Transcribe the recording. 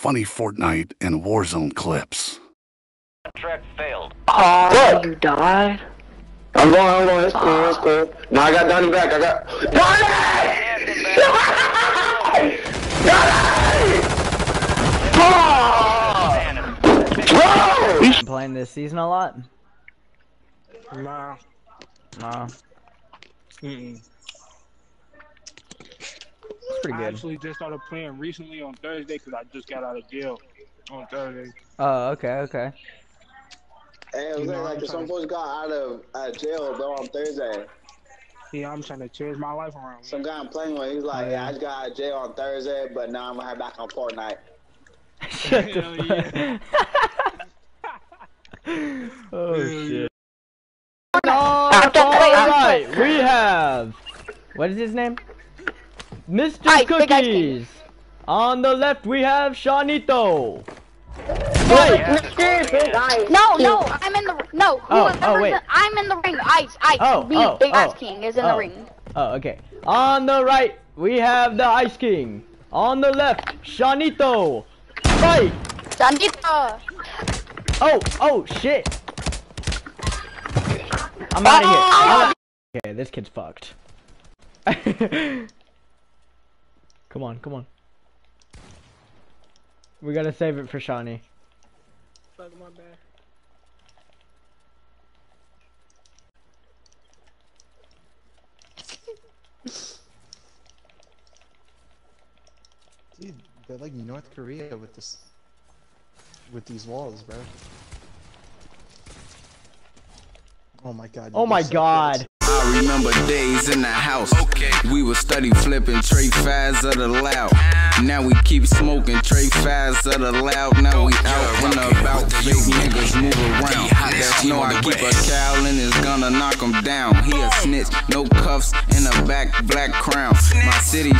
funny Fortnite and Warzone clips. Contract failed. Oh, you died? I'm going, I'm going. It's cool, it's ah. cool. No, I got Donnie back. I got Donnie! Donnie! Bro! Been playing this season a lot? Nah. No. Mm-mm. It's pretty I actually just started playing recently on Thursday because I just got out of jail on Thursday. Oh, okay, okay. Hey, it was You know, like some trying- boys got out of out of jail though on Thursday. Yeah, I'm trying to change my life around. Some guy I'm playing with, he's like, oh, yeah, I just got out of jail on Thursday, but now I'm gonna have back on Fortnite. Shut the Hell fuck. oh Hell shit. Alright, we have what is his name? Mr. Ice, big ice king. Cookies. On the left we have Shanito. Right. Mr. Big Ice. No, no, I'm in the no. Oh, oh, wait. in- I'm in the ring. Ice, Ice. Oh, B, oh, Big Ice oh, King is in the oh. ring. Oh, okay. On the right, we have the Ice King. On the left, Shanito. Fight! Sandita. Oh, oh, shit. I'm out of here. I'm Okay, this kid's fucked. come on, come on. We gotta save it for Shawnee. Fuck my bad. Dude, they're like North Korea with this, with these walls, bro. Oh my god. Oh my so god. I remember days in the house. Okay. We would study flipping tray fads of the loud. Now we keep smoking tray fads of the loud. Now we out and about. Fake niggas move around. That's no, I keep a cowl and it's gonna knock him down. He a snitch, no cuffs and a back black crown. My city